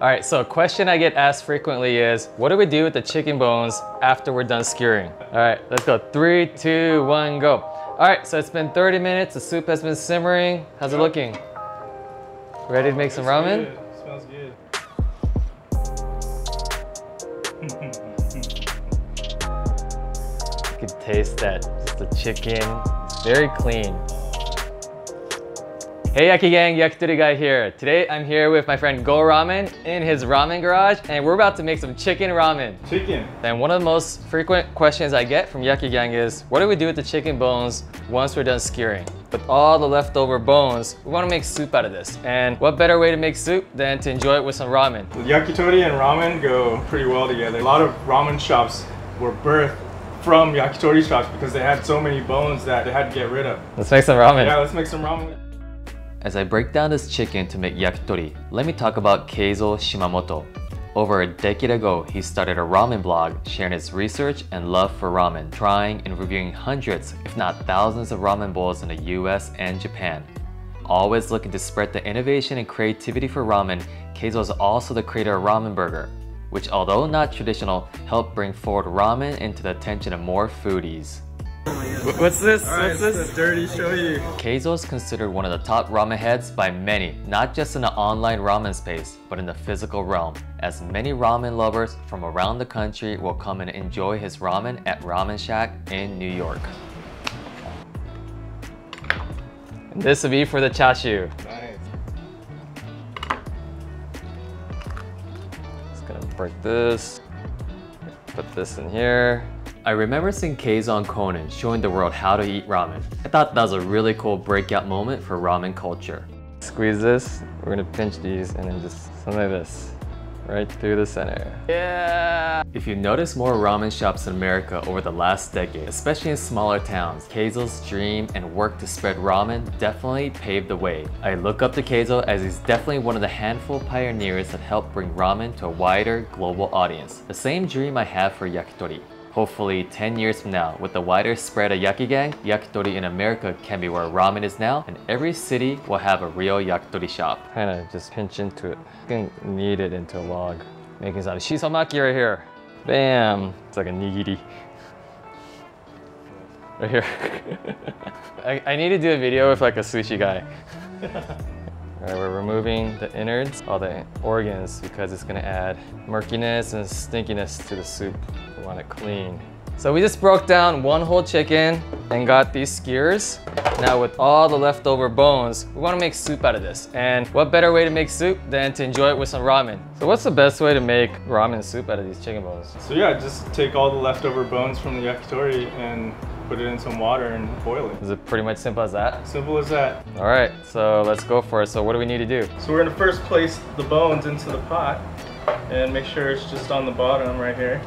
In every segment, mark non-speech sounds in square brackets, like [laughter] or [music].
All right, so a question I get asked frequently is, what do we do with the chicken bones after we're done skewering? All right, let's go. Three, two, one, go. All right, so it's been 30 minutes. The soup has been simmering. How's it looking? Ready to make some ramen? Good. Smells good. [laughs] You can taste that, just the chicken. It's very clean. Hey Yaki Gang, Yakitori Guy here. Today I'm here with my friend Go Ramen in his ramen garage and we're about to make some chicken ramen. Chicken. And one of the most frequent questions I get from Yaki Gang is, what do we do with the chicken bones once we're done skewering? With all the leftover bones, we wanna make soup out of this. And what better way to make soup than to enjoy it with some ramen? Yakitori and ramen go pretty well together. A lot of ramen shops were birthed from yakitori shops because they had so many bones that they had to get rid of. Let's make some ramen. Yeah, let's make some ramen. As I break down this chicken to make yakitori, let me talk about Keizo Shimamoto. Over a decade ago, he started a ramen blog sharing his research and love for ramen, trying and reviewing hundreds, if not thousands of ramen bowls in the US and Japan. Always looking to spread the innovation and creativity for ramen, Keizo is also the creator of Ramen Burger, which although not traditional, helped bring forward ramen into the attention of more foodies. What's this? What's this? the dirty shoyu. Keizo is considered one of the top ramen heads by many, not just in the online ramen space, but in the physical realm, as many ramen lovers from around the country will come and enjoy his ramen at Ramen Shack in New York. And this will be for the chashu. Nice. Just gonna break this, put this in here. I remember seeing Keizo on Conan showing the world how to eat ramen. I thought that was a really cool breakout moment for ramen culture. Squeeze this, we're gonna pinch these and then just something like this. Right through the center. Yeah! If you notice more ramen shops in America over the last decade, especially in smaller towns, Keizo's dream and work to spread ramen definitely paved the way. I look up to Keizo as he's definitely one of the handful of pioneers that helped bring ramen to a wider global audience. The same dream I have for yakitori. Hopefully 10 years from now, with the wider spread of Yakigang, yakitori in America can be where ramen is now, and every city will have a real yakitori shop. Kind of just pinch into it. Can knead it into a log. Making some shisamaki right here. Bam! It's like a nigiri. Right here. [laughs] I, I need to do a video with like a sushi guy. [laughs] Alright, we're removing the innards, all the organs, because it's gonna add murkiness and stinkiness to the soup. Want it clean. So we just broke down one whole chicken and got these skewers. Now with all the leftover bones, we wanna make soup out of this. And what better way to make soup than to enjoy it with some ramen? So what's the best way to make ramen soup out of these chicken bones? So yeah, just take all the leftover bones from the yakitori and put it in some water and boil it. Is it pretty much simple as that? Simple as that. All right, so let's go for it. So what do we need to do? So we're gonna first place the bones into the pot and make sure it's just on the bottom right here.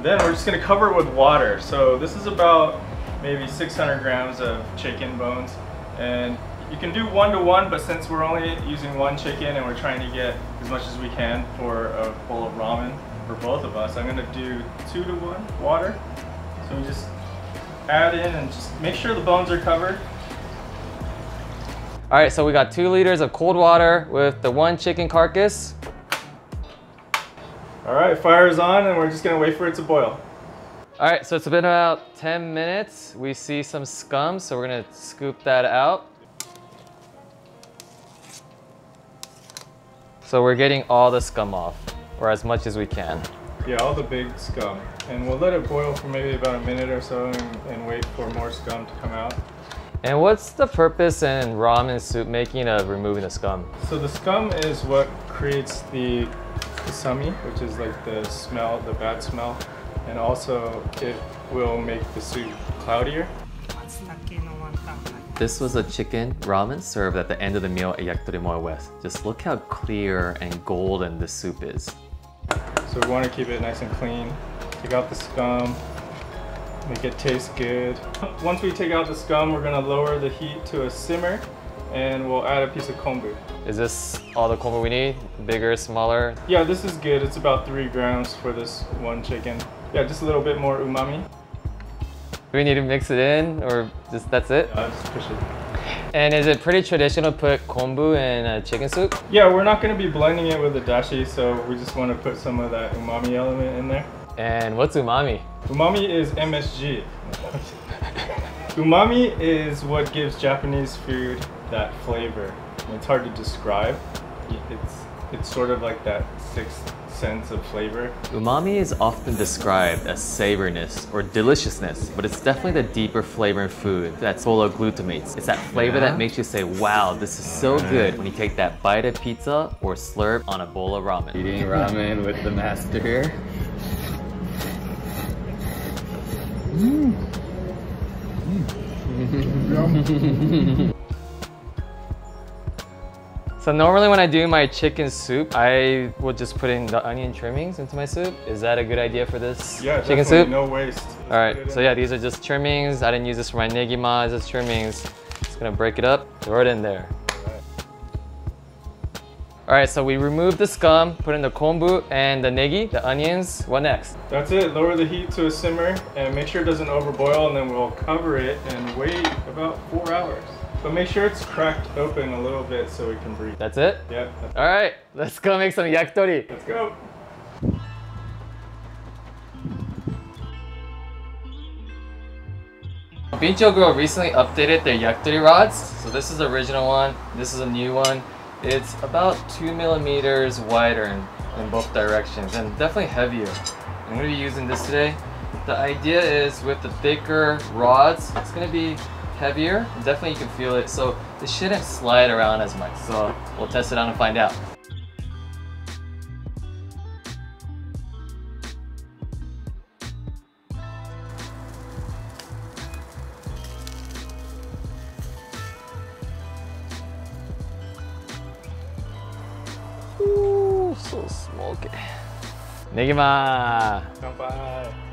Then we're just gonna cover it with water. So this is about maybe 600 grams of chicken bones. And you can do one to one, but since we're only using one chicken and we're trying to get as much as we can for a bowl of ramen for both of us, I'm gonna do two to one water. So we just add in and just make sure the bones are covered. All right, so we got two liters of cold water with the one chicken carcass. All right, fire is on and we're just gonna wait for it to boil. All right, so it's been about 10 minutes. We see some scum, so we're gonna scoop that out. So we're getting all the scum off, or as much as we can. Yeah, all the big scum. And we'll let it boil for maybe about a minute or so and, and wait for more scum to come out. And what's the purpose in ramen soup making of removing the scum? So the scum is what creates the kusami, which is like the smell, the bad smell. And also it will make the soup cloudier. This was a chicken ramen served at the end of the meal at Yakitori Moe West. Just look how clear and golden the soup is. So we want to keep it nice and clean. Take out the scum, make it taste good. Once we take out the scum, we're gonna lower the heat to a simmer and we'll add a piece of kombu. Is this all the kombu we need? Bigger, smaller? Yeah, this is good. It's about three grams for this one chicken. Yeah, just a little bit more umami. Do we need to mix it in or just that's it? Uh, just push it. And is it pretty traditional to put kombu in a chicken soup? Yeah, we're not going to be blending it with the dashi, so we just want to put some of that umami element in there. And what's umami? Umami is MSG. [laughs] umami is what gives Japanese food that flavor. It's hard to describe. It's it's sort of like that sixth sense of flavor. Umami is often described as savoriness or deliciousness, but it's definitely the deeper flavor in food that's full of glutamates. It's that flavor Yeah? that makes you say, wow, this is so good when you take that bite of pizza or slurp on a bowl of ramen. Eating ramen with the master here. Mm. Mm. [laughs] So normally when I do my chicken soup, I would just put in the onion trimmings into my soup. Is that a good idea for this Yeah, chicken soup? no waste. All right, so yeah, these are just trimmings. I didn't use this for my negima, it's just trimmings. Just gonna break it up, throw it in there. All right, so we remove the scum, put in the kombu and the negi, the onions. What next? That's it. Lower the heat to a simmer and make sure it doesn't overboil and then we'll cover it and wait about four hours. But make sure it's cracked open a little bit so we can breathe. That's it? Yep. that's- All right, let's go make some yakitori. Let's go. Bincho Grill recently updated their yakitori rods. So this is the original one, this is a new one. It's about two millimeters wider in, in both directions and definitely heavier. I'm gonna be using this today. The idea is with the thicker rods, it's gonna be heavier. Definitely you can feel it. So it shouldn't slide around as much. So we'll test it out and find out. Ooh, so smoky. Negima. Kanpai. Oh.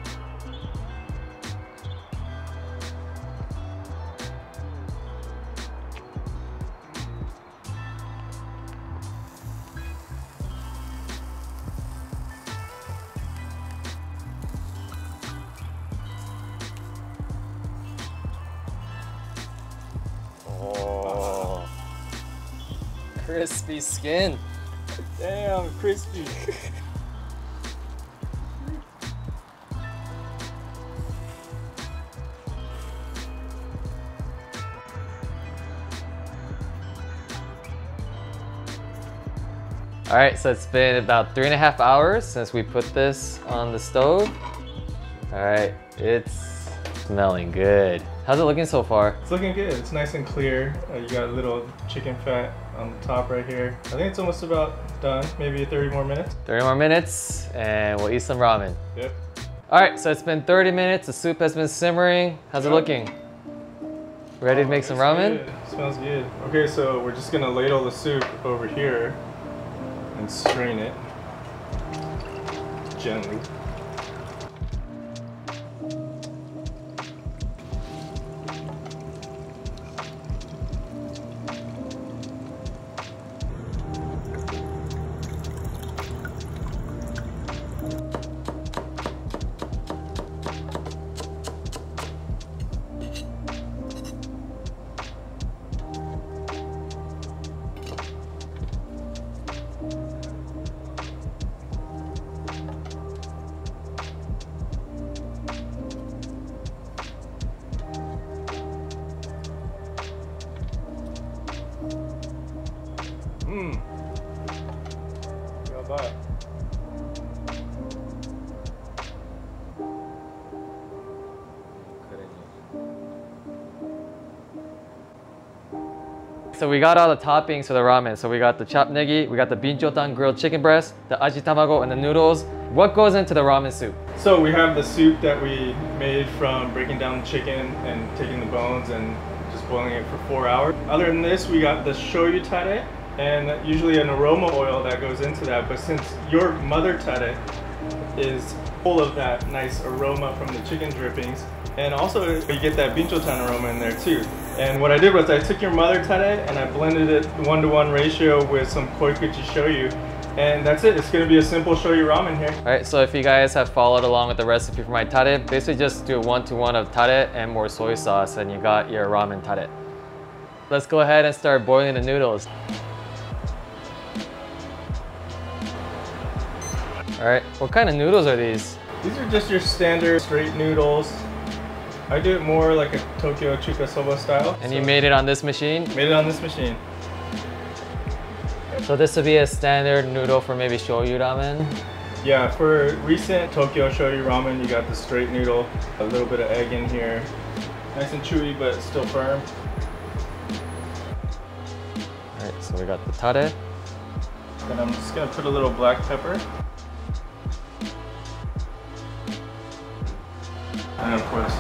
Crispy skin. Damn, crispy. All right, so it's been about three and a half hours since we put this on the stove. All right, it's smelling good. How's it looking so far? It's looking good. It's nice and clear. Uh, you got a little chicken fat on the top right here. I think it's almost about done. Maybe 30 more minutes. 30 more minutes and we'll eat some ramen. Yep. All right, so it's been 30 minutes. The soup has been simmering. How's it looking? Ready to make some ramen? good. Smells good. Okay, so we're just gonna ladle the soup over here and strain it gently. So we got all the toppings for the ramen. So we got the chopped negi, we got the binchotan grilled chicken breast, the aji tamago, and the noodles. What goes into the ramen soup? So we have the soup that we made from breaking down the chicken and taking the bones and just boiling it for four hours. Other than this, we got the shoyu tare and usually an aroma oil that goes into that. But since your mother tare is full of that nice aroma from the chicken drippings, and also you get that binchotan aroma in there too. And what I did was I took your mother tare and I blended it one to one ratio with some koikuchi shoyu. And that's it. It's gonna be a simple shoyu ramen here. All right, so if you guys have followed along with the recipe for my tare, basically just do a one-to-one of tare and more soy sauce and you got your ramen tare. Let's go ahead and start boiling the noodles. All right, what kind of noodles are these? These are just your standard straight noodles. I do it more like a Tokyo Chuka Soba style. And so you made it on this machine? made it on this machine. So this would be a standard noodle for maybe shoyu ramen. Yeah, for recent Tokyo shoyu ramen, you got the straight noodle, a little bit of egg in here. Nice and chewy, but still firm. All right, so we got the tare. And I'm just gonna put a little black pepper. And of course,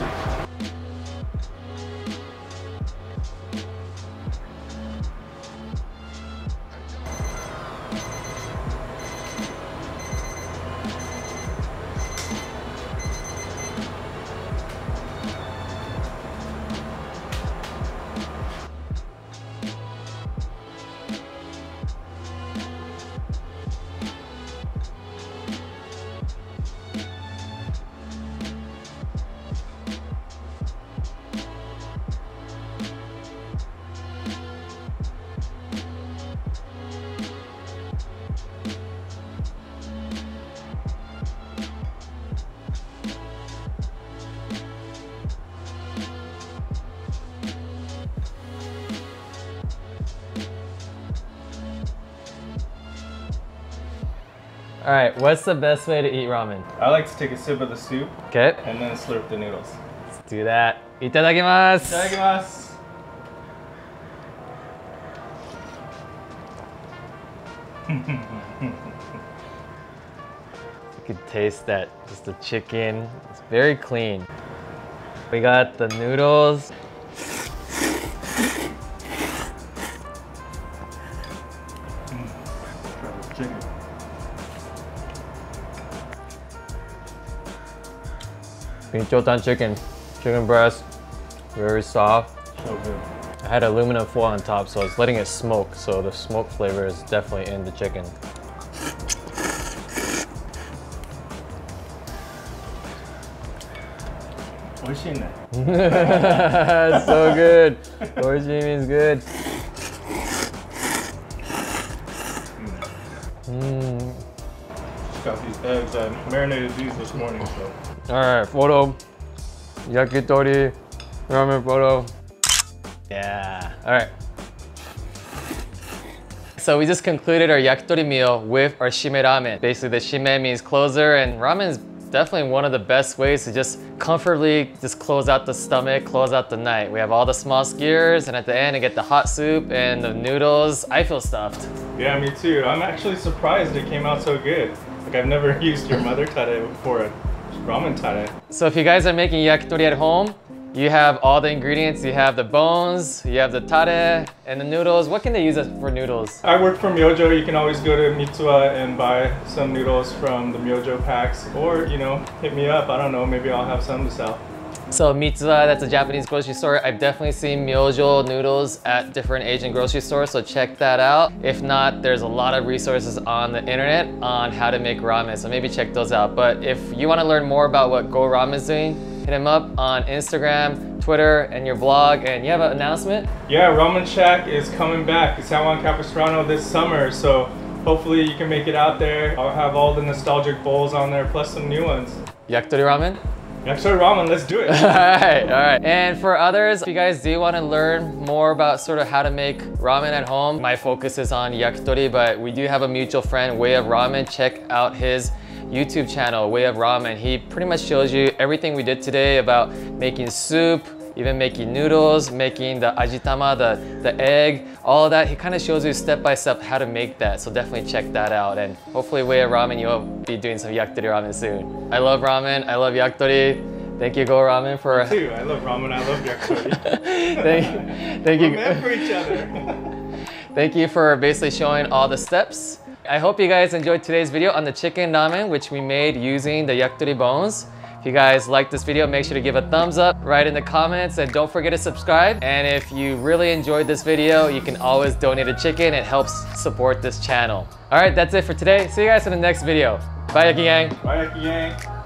All right, what's the best way to eat ramen? I like to take a sip of the soup Okay, and then slurp the noodles. let's do that. Itadakimasu. Itadakimasu. [laughs] You can taste that, just the chicken. It's very clean. We got the noodles. Binchotan chicken. Chicken breast, very soft. So good. I had aluminum foil on top, so I was letting it smoke, so the smoke flavor is definitely in the chicken. Oishine. [laughs] so good. Origami is good. Marinated these this morning, so. All right, photo. Yakitori, ramen photo. Yeah, all right. So we just concluded our yakitori meal with our shime ramen. Basically the shime means closer and ramen is definitely one of the best ways to just comfortably just close out the stomach, close out the night. We have all the small skewers and at the end I get the hot soup and the noodles. I feel stuffed. Yeah, me too. I'm actually surprised it came out so good. Like I've never [laughs] used your mother tare before a ramen tare. So if you guys are making yakitori at home, you have all the ingredients. You have the bones, you have the tare, and the noodles. What can they use for noodles? I work for Myojo. You can always go to Mitsuwa and buy some noodles from the Myojo packs, or you know, hit me up. I don't know. Maybe I'll have some to sell. So Mitsuwa, that's a Japanese grocery store. I've definitely seen Myojo noodles at different Asian grocery stores, so check that out. If not, there's a lot of resources on the internet on how to make ramen, so maybe check those out. But if you wanna learn more about what Go Ramen is doing, hit him up on Instagram, Twitter, and your blog. And you have an announcement? Yeah, Ramen Shack is coming back. It's San Capistrano this summer, so hopefully you can make it out there. I'll have all the nostalgic bowls on there, plus some new ones. Yakitori ramen? Yakitori ramen, let's do it. [laughs] all right, all right. And for others, if you guys do want to learn more about sort of how to make ramen at home, my focus is on yakitori, but we do have a mutual friend, Way of Ramen. Check out his YouTube channel, Way of Ramen. He pretty much shows you everything we did today about making soup, even making noodles, making the ajitama, the, the egg, all of that. He kind of shows you step by step how to make that. So definitely check that out. And hopefully Way of Ramen, you'll be doing some yakitori ramen soon. I love ramen, I love yakitori. Thank you, Go Ramen, for Too. I love ramen. I love yakitori. [laughs] thank, thank We're you. meant for each other. [laughs] Thank you for basically showing all the steps. I hope you guys enjoyed today's video on the chicken ramen, which we made using the yakitori bones. If you guys liked this video, make sure to give a thumbs up, write in the comments, and don't forget to subscribe. And if you really enjoyed this video, you can always donate a chicken. It helps support this channel. All right, that's it for today. See you guys in the next video. Bye, Yaki Gang. Bye, Yaki Yang.